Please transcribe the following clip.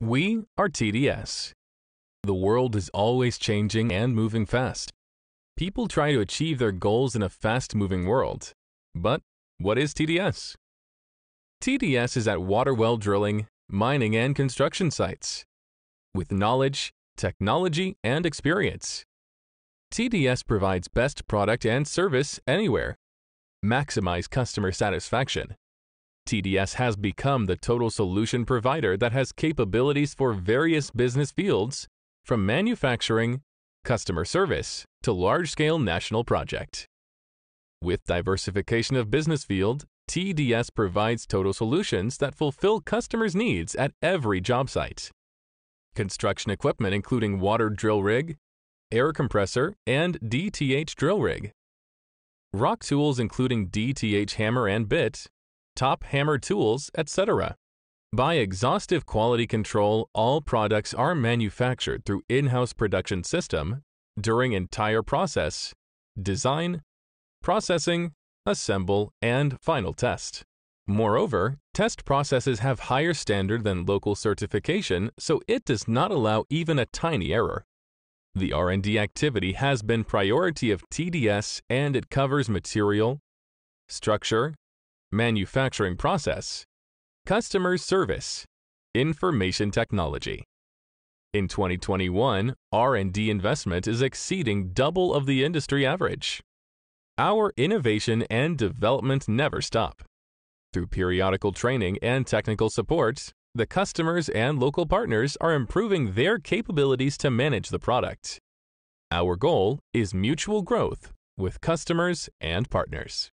We are TDS. The world is always changing and moving fast. People try to achieve their goals in a fast moving world. But what is TDS? TDS is at water well drilling, mining, and construction sites. With knowledge, technology, and experience. TDS provides best product and service anywhere. Maximize customer satisfaction TDS has become the total solution provider that has capabilities for various business fields, from manufacturing, customer service, to large-scale national project. With diversification of business field, TDS provides total solutions that fulfill customers' needs at every job site. Construction equipment including water drill rig, air compressor, and DTH drill rig. Rock tools including DTH hammer and bit, top hammer tools, etc. By exhaustive quality control, all products are manufactured through in-house production system during entire process, design, processing, assemble, and final test. Moreover, test processes have higher standard than local certification, so it does not allow even a tiny error. The R&D activity has been priority of TDS and it covers material, structure, manufacturing process, customer service, information technology. In 2021, R&D investment is exceeding double of the industry average. Our innovation and development never stop. Through periodical training and technical support, the customers and local partners are improving their capabilities to manage the product. Our goal is mutual growth with customers and partners.